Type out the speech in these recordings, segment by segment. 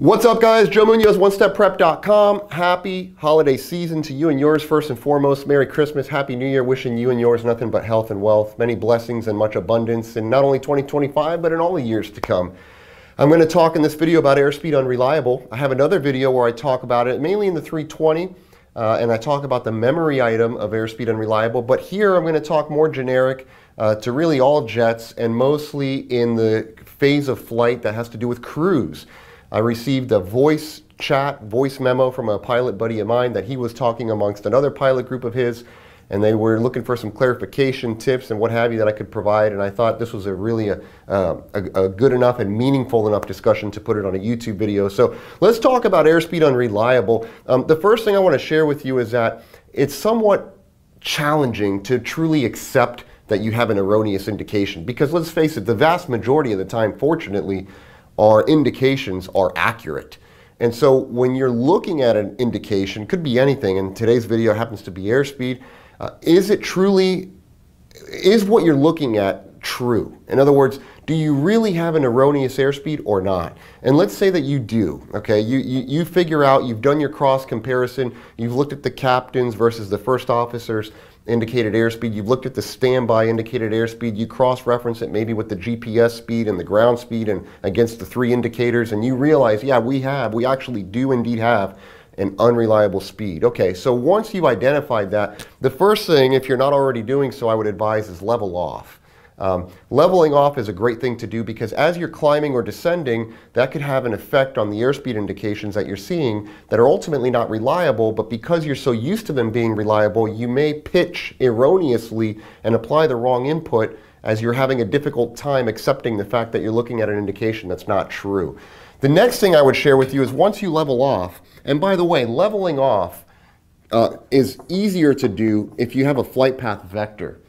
What's up guys? Joe Munoz, OneStepPrep.com. Happy holiday season to you and yours first and foremost. Merry Christmas, Happy New Year. Wishing you and yours nothing but health and wealth, many blessings and much abundance in not only 2025, but in all the years to come. I'm going to talk in this video about airspeed unreliable. I have another video where I talk about it mainly in the 320 uh, and I talk about the memory item of airspeed unreliable. But here I'm going to talk more generic uh, to really all jets and mostly in the phase of flight that has to do with cruise. I received a voice chat, voice memo from a pilot buddy of mine that he was talking amongst another pilot group of his, and they were looking for some clarification tips and what have you that I could provide. And I thought this was a really a, uh, a, a, good enough and meaningful enough discussion to put it on a YouTube video. So let's talk about airspeed unreliable. Um, the first thing I want to share with you is that it's somewhat challenging to truly accept that you have an erroneous indication because let's face it, the vast majority of the time, fortunately, our indications are accurate. And so when you're looking at an indication, could be anything, and today's video happens to be airspeed, uh, is it truly, is what you're looking at true? In other words, do you really have an erroneous airspeed or not? And let's say that you do, okay? You, you, you figure out, you've done your cross comparison, you've looked at the captains versus the first officers, indicated airspeed, you've looked at the standby indicated airspeed, you cross-reference it maybe with the GPS speed and the ground speed and against the three indicators, and you realize, yeah, we have, we actually do indeed have an unreliable speed. Okay, so once you've identified that, the first thing, if you're not already doing so, I would advise is level off. Um, leveling off is a great thing to do because as you're climbing or descending, that could have an effect on the airspeed indications that you're seeing that are ultimately not reliable, but because you're so used to them being reliable, you may pitch erroneously and apply the wrong input as you're having a difficult time accepting the fact that you're looking at an indication that's not true. The next thing I would share with you is once you level off, and by the way, leveling off uh, is easier to do if you have a flight path vector.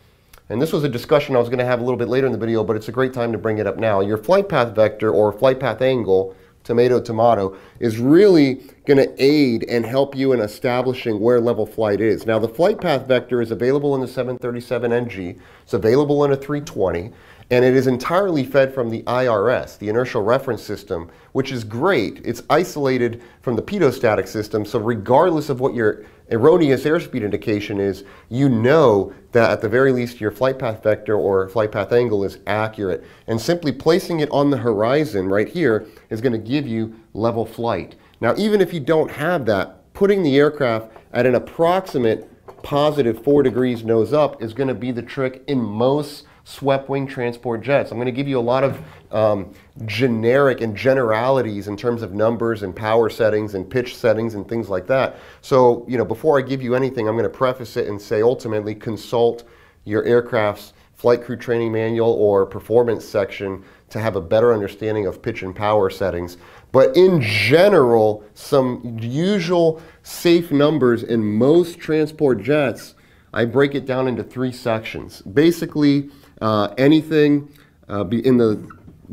And this was a discussion I was going to have a little bit later in the video, but it's a great time to bring it up now. Your flight path vector or flight path angle, tomato, tomato, is really going to aid and help you in establishing where level flight is. Now, the flight path vector is available in the 737NG. It's available in a 320 and it is entirely fed from the IRS, the Inertial Reference System, which is great. It's isolated from the pitot-static system, so regardless of what your erroneous airspeed indication is, you know that at the very least your flight path vector or flight path angle is accurate. And simply placing it on the horizon right here is going to give you level flight. Now, even if you don't have that, putting the aircraft at an approximate positive four degrees nose up is going to be the trick in most swept wing transport jets. I'm going to give you a lot of um, generic and generalities in terms of numbers and power settings and pitch settings and things like that. So, you know, before I give you anything, I'm going to preface it and say ultimately consult your aircraft's flight crew training manual or performance section to have a better understanding of pitch and power settings. But in general, some usual safe numbers in most transport jets, I break it down into three sections. Basically, uh, anything uh, in the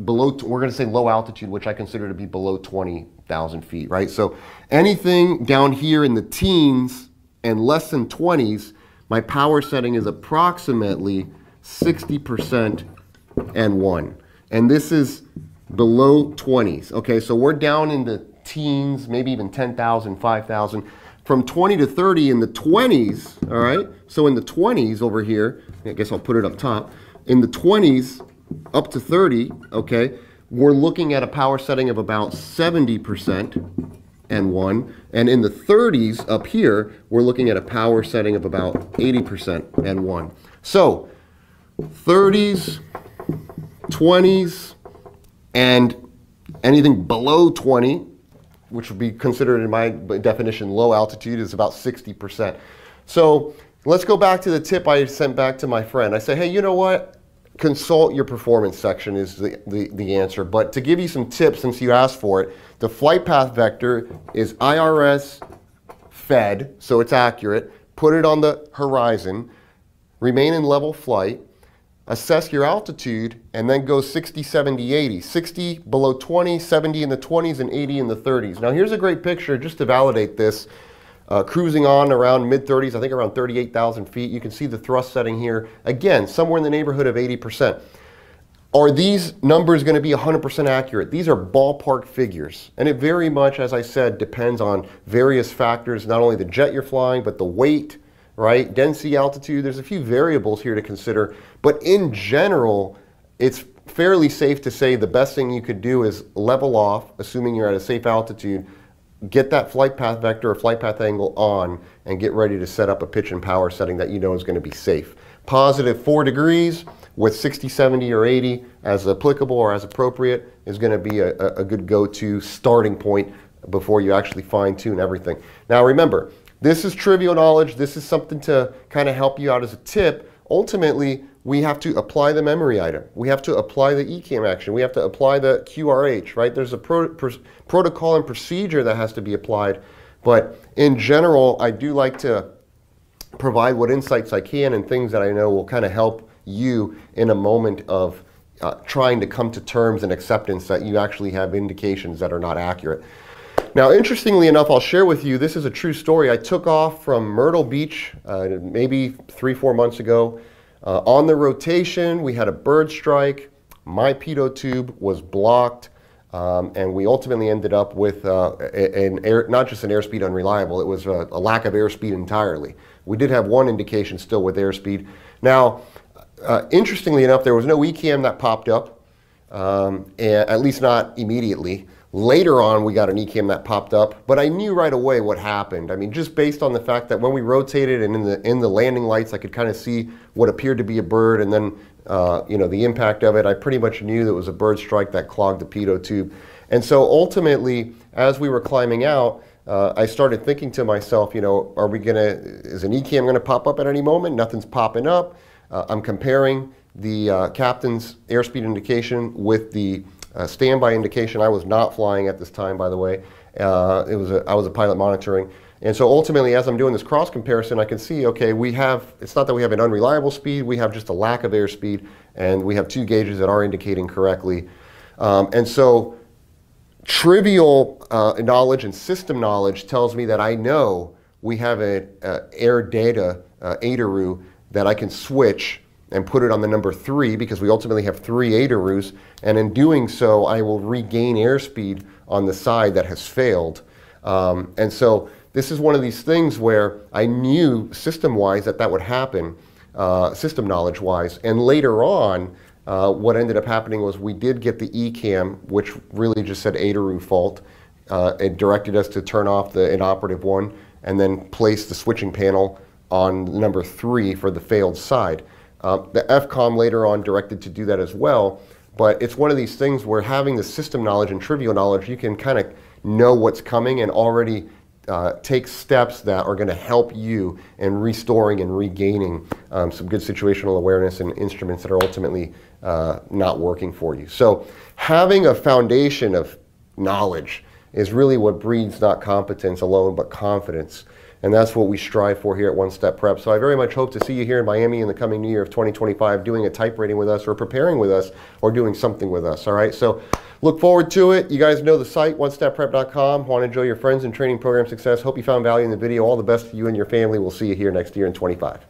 below, we're going to say low altitude, which I consider to be below 20,000 feet, right? So anything down here in the teens and less than 20s, my power setting is approximately 60% N1. And this is below 20s. Okay, so we're down in the teens, maybe even 10,000, 5,000. From 20 to 30 in the 20s, all right? So in the 20s over here, I guess I'll put it up top, in the 20s up to 30, okay, we're looking at a power setting of about 70% N1. And in the 30s up here, we're looking at a power setting of about 80% N1. So 30s, 20s, and anything below 20, which would be considered in my definition low altitude, is about 60%. So let's go back to the tip I sent back to my friend. I say, hey, you know what? Consult your performance section is the, the, the, answer. But to give you some tips, since you asked for it, the flight path vector is IRS fed, so it's accurate. Put it on the horizon, remain in level flight, assess your altitude, and then go 60, 70, 80. 60 below 20, 70 in the 20s, and 80 in the 30s. Now here's a great picture just to validate this. Uh, cruising on around mid 30s, I think around 38,000 feet. You can see the thrust setting here. Again, somewhere in the neighborhood of 80%. are these numbers going to be 100% accurate? These are ballpark figures. And it very much, as I said, depends on various factors, not only the jet you're flying, but the weight, right? Density, altitude, there's a few variables here to consider. But in general, it's fairly safe to say the best thing you could do is level off, assuming you're at a safe altitude, get that flight path vector or flight path angle on, and get ready to set up a pitch and power setting that you know is going to be safe. Positive 4 degrees, with 60, 70, or 80 as applicable or as appropriate is going to be a, a good go-to starting point before you actually fine-tune everything. Now remember, this is trivial knowledge. This is something to kind of help you out as a tip. Ultimately, we have to apply the memory item. We have to apply the ECAM action. We have to apply the QRH, right? There's a pro protocol and procedure that has to be applied. But in general, I do like to provide what insights I can and things that I know will kind of help you in a moment of uh, trying to come to terms and acceptance that you actually have indications that are not accurate. Now, interestingly enough, I'll share with you, this is a true story. I took off from Myrtle Beach uh, maybe three, four months ago. Uh, on the rotation, we had a bird strike. My pitot tube was blocked. Um, and we ultimately ended up with uh, an air, not just an airspeed unreliable, it was a, a lack of airspeed entirely. We did have one indication still with airspeed. Now, uh, interestingly enough, there was no ECAM that popped up, um, at least not immediately. Later on, we got an ECAM that popped up, but I knew right away what happened. I mean, just based on the fact that when we rotated and in the in the landing lights, I could kind of see what appeared to be a bird, and then uh, you know the impact of it. I pretty much knew that it was a bird strike that clogged the pitot tube, and so ultimately, as we were climbing out. Uh, I started thinking to myself, you know, are we gonna, is an ECAM gonna pop up at any moment? Nothing's popping up. Uh, I'm comparing the uh, captain's airspeed indication with the standby indication. I was not flying at this time, by the way. Uh, it was a, I was a pilot monitoring. And so ultimately, as I'm doing this cross comparison, I can see, okay, we have, it's not that we have an unreliable speed, we have just a lack of airspeed, and we have two gauges that are indicating correctly. Um, and so trivial uh, knowledge and system knowledge tells me that I know we have an air data uh, ADIRU that I can switch and put it on the number three because we ultimately have three ADIRUs. And in doing so, I will regain airspeed on the side that has failed. Um, and so this is one of these things where I knew system-wise that that would happen, uh, system knowledge-wise. And later on, uh, what ended up happening was we did get the ECAM, which really just said ADIRU fault. Uh, it directed us to turn off the inoperative one and then place the switching panel on number three for the failed side. Uh, the FCOM later on directed to do that as well, but it's one of these things where having the system knowledge and trivial knowledge, you can kind of know what's coming and already uh, take steps that are going to help you in restoring and regaining um, some good situational awareness and instruments that are ultimately uh, not working for you. So having a foundation of knowledge is really what breeds not competence alone, but confidence. And that's what we strive for here at One Step Prep. So I very much hope to see you here in Miami in the coming new year of 2025 doing a type rating with us or preparing with us or doing something with us. All right. So look forward to it. You guys know the site, onestepprep.com. Want to enjoy your friends and training program success. Hope you found value in the video. All the best to you and your family. We'll see you here next year in 25.